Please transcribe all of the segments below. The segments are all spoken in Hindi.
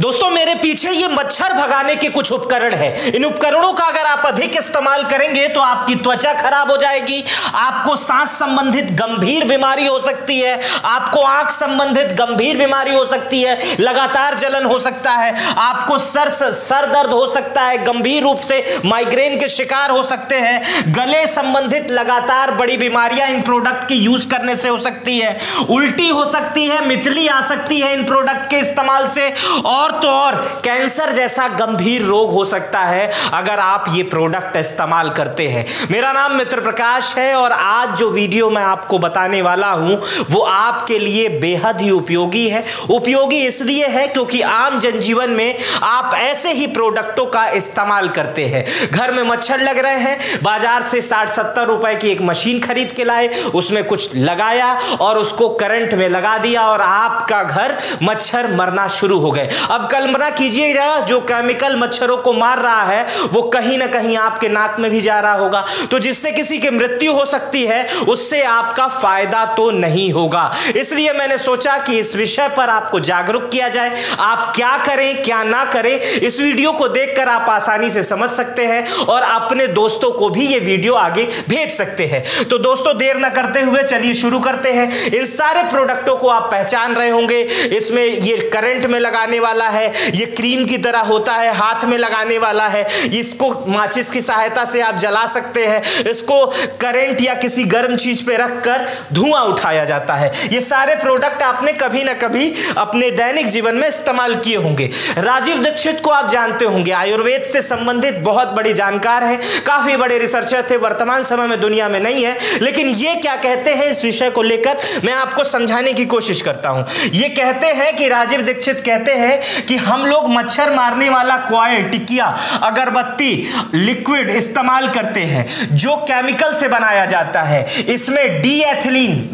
दोस्तों, मेरे पीछे ये मच्छर भगाने के कुछ उपकरण है। इन उपकरणों का अगर आप अधिक इस्तेमाल करेंगे तो आपकी त्वचा खराब हो जाएगी, आपको सांस संबंधित गंभीर बीमारी हो सकती है, आपको आँख संबंधित गंभीर बीमारी हो सकती है, लगातार जलन हो सकता है, आपको सर सर दर्द हो सकता है, गंभीर रूप से माइग्रेन के शिकार हो सकते हैं, गले संबंधित लगातार बड़ी बीमारियाँ इन प्रोडक्ट की यूज़ करने से हो सकती है, उल्टी हो सकती है मितली आ सकती है इन प्रोडक्ट के इस्तेमाल से, और और तो और कैंसर जैसा गंभीर रोग हो सकता है अगर आप ये प्रोडक्ट इस्तेमाल करते हैं। मेरा नाम मित्र प्रकाश है और आज जो वीडियो मैं आपको बताने वाला हूँ, वो आपके लिए बेहद ही उपयोगी है। उपयोगी इसलिए है क्योंकि आम जनजीवन में आप ऐसे ही प्रोडक्टों का इस्तेमाल करते हैं। घर में मच्छर लग रहे हैं, बाज़ार से साठ सत्तर रुपए की एक मशीन खरीद के लाए, उसमें कुछ लगाया और उसको करंट में लगा दिया और आपका घर मच्छर मरना शुरू हो गए। अब कल्पना कीजिएगा जो केमिकल मच्छरों को मार रहा है, वो कहीं ना कहीं आपके नाक में भी जा रहा होगा। तो जिससे किसी की मृत्यु हो सकती है, उससे आपका फ़ायदा तो नहीं होगा। इसलिए मैंने सोचा कि इस विषय पर आपको जागरूक किया जाए। आप क्या करें, क्या ना करें, इस वीडियो को देखकर आप आसानी से समझ सकते हैं और अपने दोस्तों को भी ये वीडियो आगे भेज सकते हैं। तो दोस्तों, देर ना करते हुए चलिए शुरू करते हैं। इन सारे प्रोडक्टों को आप पहचान रहे होंगे। इसमें ये करंट में लगाने वाला वाला है, ये क्रीम की तरह होता है, हाथ में लगाने वाला है। इसको माचिस की सहायता से आप जला सकते हैं। इसको करंट या किसी गर्म चीज़ पे रख कर धुआँ उठाया जाता है। ये सारे प्रोडक्ट आपने कभी ना कभी अपने दैनिक जीवन में इस्तेमाल किए होंगे। राजीव दीक्षित को आप जानते होंगे। आयुर्वेद से संबंधित बहुत बड़ी जानकार है। काफ़ी बड़े रिसर्चर थे। वर्तमान समय में दुनिया में नहीं है। लेकिन ये क्या कहते हैं इस विषय को लेकर मैं आपको समझाने की कोशिश करता हूँ। ये कहते हैं कि राजीव दीक्षित कहते हैं कि हम लोग मच्छर मारने वाला क्वाइल, टिकिया, अगरबत्ती, लिक्विड इस्तेमाल करते हैं, जो केमिकल से बनाया जाता है। इसमें डी एथिलीन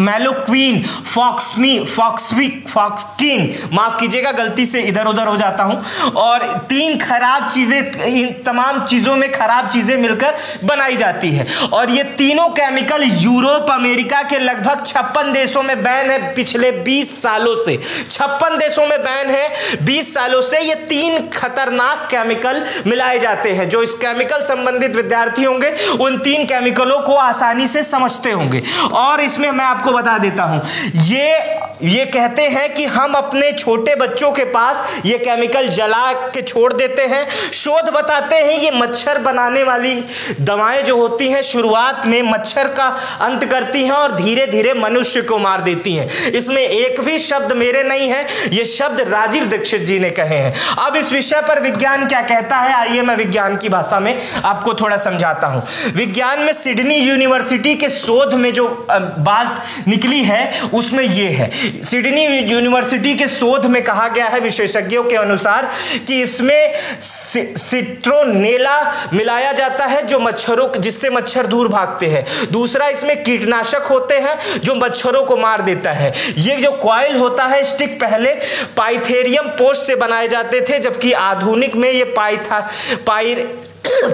मेलोक्वीन, फॉक्समी फॉक्सविक फॉक्सकिन, माफ़ कीजिएगा, गलती से इधर उधर हो जाता हूँ, और तीन खराब चीज़ें, इन तमाम चीज़ों में खराब चीज़ें मिलकर बनाई जाती है। और ये तीनों केमिकल यूरोप, अमेरिका के लगभग छप्पन देशों में बैन है पिछले 20 सालों से। छप्पन देशों में बैन है है। 20 सालों से ये तीन खतरनाक केमिकल मिलाए जाते हैं। जो इस केमिकल संबंधित विद्यार्थी होंगे, उन तीन केमिकलों को आसानी से समझते होंगे। और इसमें मैं आपको बता देता हूँ, ये ये कहते हैं कि हम अपने छोटे बच्चों के पास ये केमिकल जला के छोड़ देते हैं। शोध बताते हैं ये मच्छर बनाने वाली दवाएँ जो होती हैं, शुरुआत में मच्छर का अंत करती हैं और धीरे धीरे मनुष्य को मार देती हैं। इसमें एक भी शब्द मेरे नहीं है, ये शब्द राजीव दीक्षित जी ने कहे हैं। अब इस विषय पर विज्ञान क्या कहता है, आइए मैं विज्ञान की भाषा में आपको थोड़ा समझाता हूँ। विज्ञान में सिडनी यूनिवर्सिटी के शोध में जो बात निकली है, उसमें यह है सिडनी यूनिवर्सिटी के शोध में कहा गया है विशेषज्ञों के अनुसार कि इसमें सिट्रोनेला मिलाया जाता है जो मच्छरों जिससे मच्छर दूर भागते हैं। दूसरा इसमें कीटनाशक होते हैं जो मच्छरों को मार देता है। ये जो क्वाइल होता है, स्टिक पहले पाइथेरियम पोस्ट से बनाए जाते थे, जबकि आधुनिक में ये पाइथा, पाइर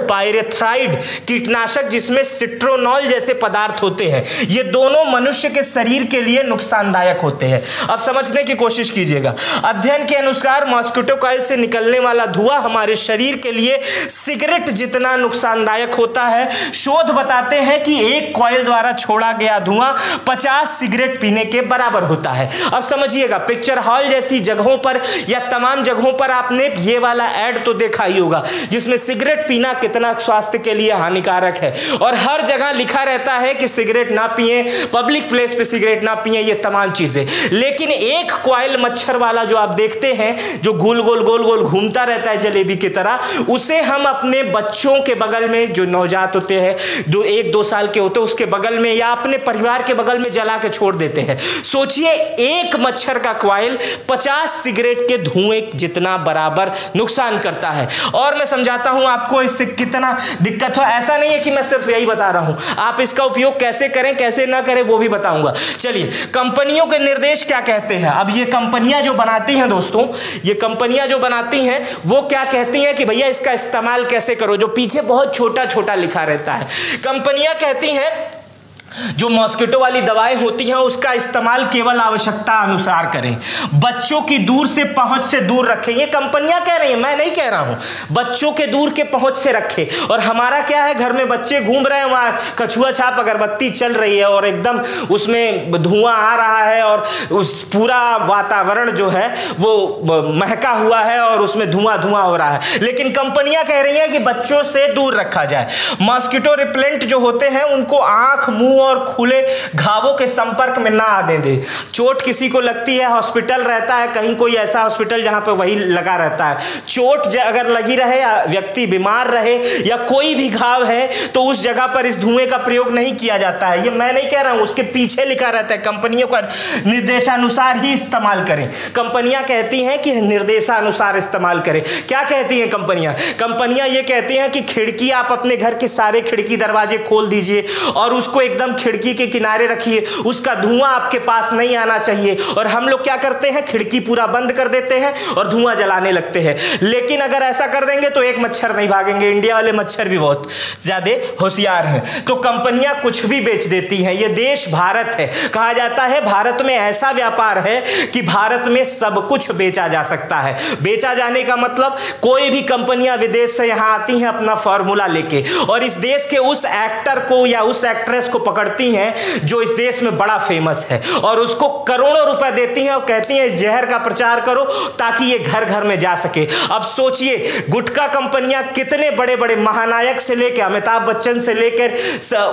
पायरेथ्राइड कीटनाशक जिसमें सिट्रोनॉल जैसे पदार्थ होते हैं, ये दोनों मनुष्य के शरीर के लिए नुकसानदायक होते हैं। अब समझने की कोशिश कीजिएगा। अध्ययन के अनुसार मॉस्किटो कॉइल से निकलने वाला धुआँ हमारे शरीर के लिए सिगरेट जितना नुकसानदायक होता है, शोध बताते हैं कि एक कॉयल द्वारा छोड़ा गया धुआँ पचास सिगरेट पीने के बराबर होता है। अब समझिएगा, पिक्चर हॉल जैसी जगहों पर या तमाम जगहों पर आपने ये वाला एड तो देखा ही होगा, जिसमें सिगरेट पीना कितना स्वास्थ्य के लिए हानिकारक है। और हर जगह लिखा रहता है कि सिगरेट ना पिए, पब्लिक प्लेस पे सिगरेट ना पिए, ये तमाम चीज़ें। लेकिन एक क्वाइल मच्छर वाला जो आप देखते हैं, जो गोल गोल गोल गोल घूमता रहता है जलेबी की तरह, उसे हम अपने बच्चों के बगल में, जो नवजात होते हैं, दो, एक, दो साल के होते हैं, उसके बगल में या अपने परिवार के बगल में जला के छोड़ देते हैं। सोचिए, एक मच्छर का क्वाइल पचास सिगरेट के धुएँ जितना बराबर नुकसान करता है। और मैं समझाता हूँ आपको इससे कितना दिक्कत हो, ऐसा नहीं है कि मैं सिर्फ़ यही बता रहा हूँ। आप इसका उपयोग कैसे करें, कैसे ना करें, वो भी बताऊँगा। चलिए, कंपनियों के निर्देश क्या कहते हैं? अब ये कंपनियाँ जो बनाती हैं दोस्तों, ये कंपनियाँ जो बनाती हैं, वो क्या कहती हैं कि भैया इसका इस्तेमाल कैसे करो? जो पीछे बहुत छोटा छोटा लिखा रहता है। कंपनियाँ कहती हैं जो मॉस्किटो वाली दवाएँ होती हैं, उसका इस्तेमाल केवल आवश्यकता अनुसार करें। बच्चों की दूर से पहुँच से दूर रखें। ये कंपनियाँ कह रही हैं, मैं नहीं कह रहा हूँ। बच्चों के दूर के पहुँच से रखें। और हमारा क्या है, घर में बच्चे घूम रहे हैं, वहाँ कछुआ छाप अगरबत्ती चल रही है और एकदम उसमें धुआँ आ रहा है और उस पूरा वातावरण जो है, वो महका हुआ है और उसमें धुआँ धुआँ हो रहा है। लेकिन कंपनियाँ कह रही हैं कि बच्चों से दूर रखा जाए। मॉस्किटो रिप्लेंट जो होते हैं, उनको आँख, मुँह और खुले घावों के संपर्क में ना आने दे। चोट किसी को लगती है, हॉस्पिटल रहता है, कहीं कोई ऐसा हॉस्पिटल जहाँ पे वही लगा रहता है। चोट अगर लगी रहे या व्यक्ति बीमार रहे या कोई भी घाव है तो उस जगह पर इस धुएँ का प्रयोग नहीं किया जाता है। ये मैं नहीं कह रहा हूँ, उसके पीछे लिखा रहता है, कंपनियों का निर्देशानुसार ही इस्तेमाल करें। कंपनियाँ कहती हैं कि निर्देशानुसार इस्तेमाल करें। क्या कहती हैं कंपनियाँ? कंपनियाँ ये कहती हैं कि खिड़की आप अपने घर के सारे खिड़की दरवाजे खोल दीजिए और उसको एकदम खिड़की के किनारे रखिए, उसका धुआँ आपके पास नहीं आना चाहिए। और हम लोग क्या करते हैं? खिड़की पूरा बंद कर देते हैं और धुआँ जलाने लगते हैं। लेकिन अगर ऐसा कर देंगे तो एक मच्छर नहीं भागेंगे। इंडिया वाले मच्छर भी बहुत ज़्यादा होशियार हैं। तो कंपनियाँ कुछ भी बेच देती हैं। ये देश भारत है। कहा जाता है, भारत में ऐसा व्यापार है कि भारत में सब कुछ बेचा जा सकता है। बेचा जाने का मतलब कोई भी कंपनियाँ विदेश से यहाँ आती हैं अपना फॉर्मूला लेके। और इस देश के उस एक्टर को या उस एक्ट्रेस को पकड़ पकड़ती हैं, जो इस देश में बड़ा फ़ेमस है, और उसको करोड़ों रुपए देती हैं और कहती हैं, इस जहर का प्रचार करो, ताकि ये घर घर में जा सके। अब सोचिए, गुटखा कंपनियाँ कितने बड़े बड़े महानायक से लेकर अमिताभ बच्चन से लेकर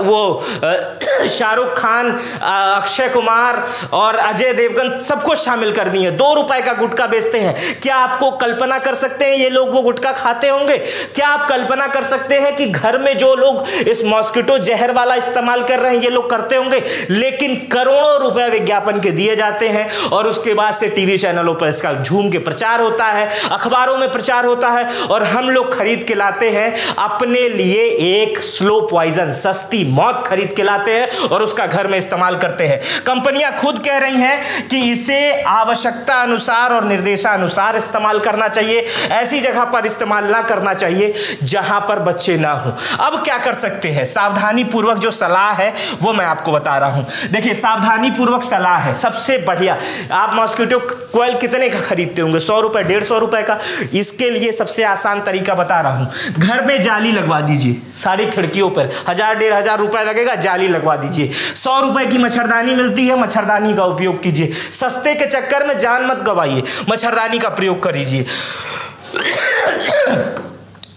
वो शाहरुख खान अक्षय कुमार और अजय देवगन सबको शामिल कर दिए दो रुपए का गुटखा बेचते हैं। क्या आपको कल्पना कर सकते हैं, ये लोग वो गुटखा खाते होंगे? क्या आप कल्पना कर सकते हैं कि घर में जो लोग इस मॉस्किटो जहर वाला इस्तेमाल कर रहे हैं ये लोग करते होंगे, लेकिन करोड़ों रुपए विज्ञापन के दिए जाते हैं और उसके बाद से टीवी चैनलों पर इसका झूम के प्रचार होता है, अखबारों में प्रचार होता है और हम लोग खरीद के लाते हैं, अपने लिए एक स्लो पॉइजन, सस्ती मौत खरीद के लाते हैं और उसका घर में इस्तेमाल करते हैं। कंपनियाँ खुद कह रही हैं कि इसे आवश्यकता अनुसार और निर्देशानुसार इस्तेमाल करना चाहिए, ऐसी जगह पर इस्तेमाल ना करना चाहिए, जहाँ पर बच्चे ना हो। अब क्या कर सकते हैं? सावधानी पूर्वक जो सलाह है वो मैं आपको बता रहा हूँ। देखिए सावधानी पूर्वक सलाह है, सबसे बढ़िया। आप मॉस्किटो कोयल कितने का खरीदते होंगे? सौ रुपए, डेढ़ सौ रुपए का? इसके लिए सबसे आसान तरीका बता रहा हूँ। घर में जाली लगवा दीजिए, सारी खिड़कियों पर। हज़ार, डेढ़ हज़ार रुपए लगेगा, जाली लगवा दीजिए। सौ रुपए की मच्छरदानी मिलती है, मच्छरदानी का उपयोग कीजिए। सस्ते के चक्कर में जान मत गवाइए, मच्छरदानी का प्रयोग करिए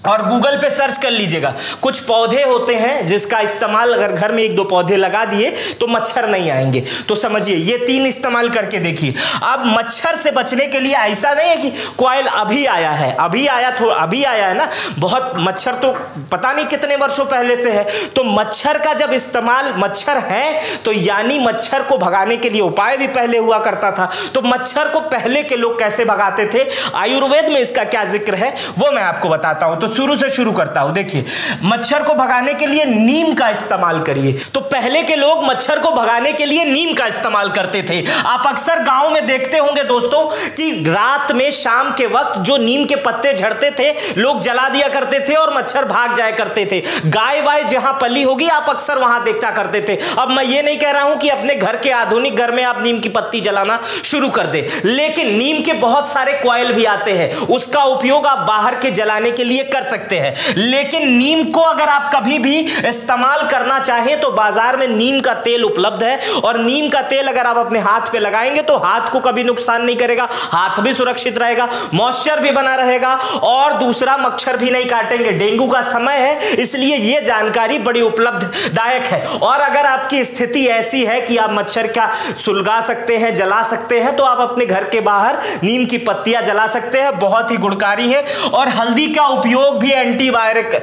और गूगल पे सर्च कर लीजिएगा। कुछ पौधे होते हैं जिसका इस्तेमाल अगर घर में एक दो पौधे लगा दिए तो मच्छर नहीं आएँगे। तो समझिए, ये तीन इस्तेमाल करके देखिए। अब मच्छर से बचने के लिए ऐसा नहीं है कि कोयल अभी आया है। अभी आया तो अभी आया है ना। बहुत मच्छर तो पता नहीं कितने वर्षों पहले से है। तो मच्छर का जब इस्तेमाल मच्छर है तो यानी मच्छर को भगाने के लिए उपाय भी पहले हुआ करता था। तो मच्छर को पहले के लोग कैसे भगाते थे? आयुर्वेद में इसका क्या ज़िक्र है, वो मैं आपको बताता हूँ। तो शुरू से शुरू करता हूँ। देखिए, मच्छर को भगाने के लिए नीम का इस्तेमाल करिए। तो पहले के लोग मच्छर को भगाने के लिए नीम का इस्तेमाल करते थे। आप अक्सर गाँव में देखते होंगे दोस्तों कि रात में शाम के वक्त जो नीम के पत्ते झड़ते थे, लोग जला दिया करते थे और मच्छर भाग जाया करते थे। गाय वाय जहाँ पली होगी, आप अक्सर वहाँ देखता करते थे। अब मैं ये नहीं कह रहा हूँ कि अपने घर के आधुनिक घर में आप नीम की पत्ती जलाना शुरू कर दे। लेकिन नीम के बहुत सारे क्वाइल भी आते हैं। उसका उपयोग आप बाहर के जलाने के लिए कर सकते हैं। लेकिन नीम को अगर आप कभी भी इस्तेमाल करना चाहें तो बाज़ार में नीम का तेल उपलब्ध है। और नीम का तेल अगर आप अपने हाथ पे लगाएँगे तो हाथ को कभी नुकसान नहीं करेगा, हाथ भी सुरक्षित रहेगा, मॉइस्चर भी बना रहेगा, और दूसरा मच्छर भी नहीं काटेंगे। डेंगू का समय है, इसलिए यह जानकारी बड़ी उपलब्ध दायक है। और अगर आपकी स्थिति ऐसी है कि आप मच्छर का सुलगा सकते हैं, जला सकते हैं तो आप अपने घर के बाहर नीम की पत्तियाँ जला सकते हैं। बहुत ही गुणकारी है। और हल्दी का उपयोग भी एंटीवायरक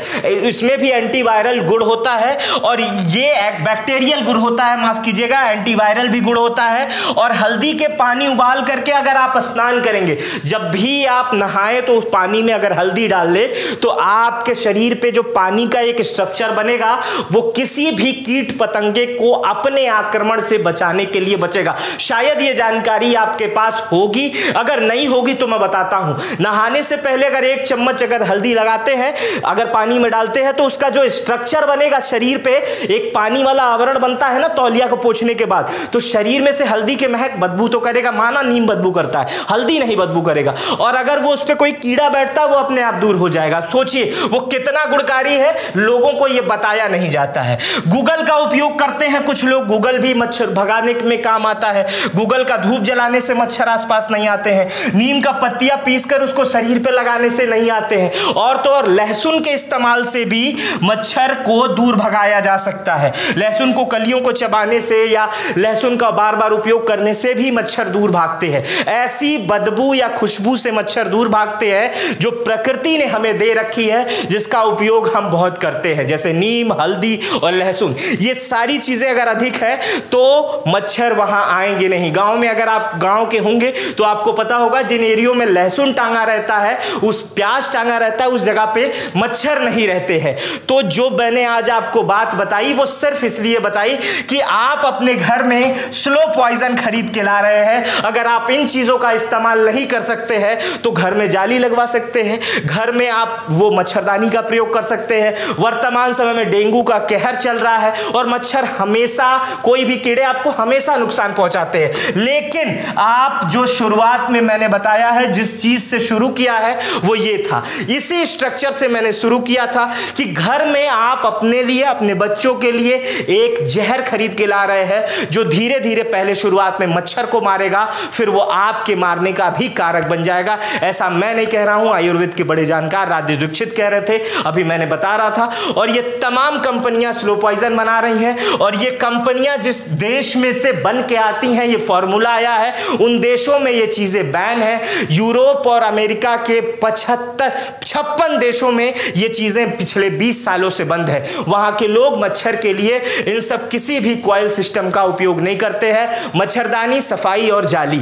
इसमें भी एंटीवायरल गुण होता है और ये बैक्टीरियल गुण होता है, माफ़ कीजिएगा एंटीवायरल भी गुण होता है और हल्दी के पानी उबाल करके अगर आप स्नान करेंगे, जब भी आप नहाए तो उस पानी में अगर हल्दी डाल ले तो आपके शरीर पे जो पानी का एक स्ट्रक्चर बनेगा, वो किसी भी कीट पतंगे को अपने आक्रमण से बचाने के लिए बचेगा। शायद ये जानकारी आपके पास होगी, अगर नहीं होगी तो मैं बताता हूँ। नहाने से पहले अगर एक चम्मच अगर हल्दी लगा मिलाते हैं, अगर पानी में डालते हैं तो उसका जो स्ट्रक्चर बनेगा शरीर पे, एक पानी वाला आवरण बनता है ना तौलिया को पोछने के बाद तो शरीर में से हल्दी के महक बदबू तो करेगा, माना नीम बदबू करता है, हल्दी नहीं बदबू करेगा, और अगर वो उस पर कोई कीड़ा बैठता वो अपने आप दूर हो जाएगा। सोचिए, वो कितना गुणकारी है, लोगों को ये बताया नहीं जाता है। गूगल का उपयोग करते हैं कुछ लोग गूगल भी मच्छर भगाने में काम आता है। गूगल का धूप जलाने से मच्छर आसपास नहीं आते हैं, नीम का पत्तियाँ पीसकर उसको शरीर पे लगाने से नहीं आते हैं, और तो और लहसुन के इस्तेमाल से भी मच्छर को दूर भगाया जा सकता है। लहसुन को कलियों को चबाने से या लहसुन का बार बार उपयोग करने से भी मच्छर दूर भागते हैं। ऐसी बदबू या खुशबू से मच्छर दूर भागते हैं जो प्रकृति ने हमें दे रखी है, जिसका उपयोग हम बहुत करते हैं, जैसे नीम, हल्दी और लहसुन। ये सारी चीज़ें अगर अधिक है तो मच्छर वहाँ आएँगे नहीं। गाँव में अगर आप, गाँव के होंगे तो आपको पता होगा, जिन एरियो में लहसुन टांगा रहता है, उस प्याज टांगा रहता है, उस जगह पे मच्छर नहीं रहते हैं। तो जो मैंने आज आपको बात बताई, वो सिर्फ़ इसलिए बताई कि आप अपने घर में स्लो पॉइजन खरीद के ला रहे हैं। अगर आप इन चीज़ों का इस्तेमाल नहीं कर सकते हैं तो घर में जाली लगवा सकते हैं। घर में आप वो मच्छरदानी का प्रयोग कर सकते हैं। वर्तमान समय में डेंगू का कहर चल रहा है और मच्छर हमेशा, कोई भी कीड़े आपको हमेशा नुकसान पहुंचाते हैं। लेकिन आप जो शुरुआत में मैंने बताया है, जिस चीज़ से शुरू किया है, वो ये था। इसी स्ट्रक्चर से मैंने शुरू किया था कि घर में आप अपने लिए, अपने बच्चों के लिए एक जहर खरीद के ला रहे हैं, जो धीरे धीरे पहले शुरुआत में मच्छर को मारेगा, फिर वो आपके मारने का भी कारक बन जाएगा। ऐसा मैं नहीं कह रहा हूँ, आयुर्वेद के बड़े जानकार राजेश दीक्षित कह रहे थे, अभी मैंने बता रहा था। और ये तमाम कंपनियाँ स्लो पॉइजन बना रही हैं, और ये कंपनियाँ जिस देश में से बन के आती हैं, ये फॉर्मूला आया है, उन देशों में ये चीज़ें बैन है। यूरोप और अमेरिका के पचहत्तर, छप्पन देशों में ये चीज़ें पिछले 20 सालों से बंद है। वहाँ के लोग मच्छर के लिए इन सब किसी भी क्वाइल सिस्टम का उपयोग नहीं करते हैं। मच्छरदानी, सफ़ाई और जाली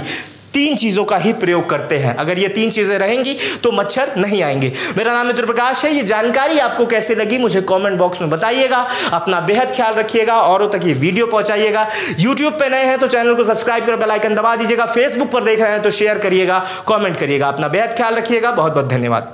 तीन चीज़ों का ही प्रयोग करते हैं। अगर ये तीन चीज़ें रहेंगी तो मच्छर नहीं आएँगे। मेरा नाम मित्र प्रकाश है। ये जानकारी आपको कैसे लगी, मुझे कमेंट बॉक्स में बताइएगा। अपना बेहद ख्याल रखिएगा औरों तक ये वीडियो पहुंचाइएगा। यूट्यूब पे नए हैं तो चैनल को सब्सक्राइब कर बेल आइकन दबा दीजिएगा। फेसबुक पर देख रहे हैं तो शेयर करिएगा कॉमेंट करिएगा। अपना बेहद ख्याल रखिएगा। बहुत बहुत धन्यवाद।